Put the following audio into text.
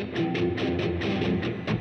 えっ?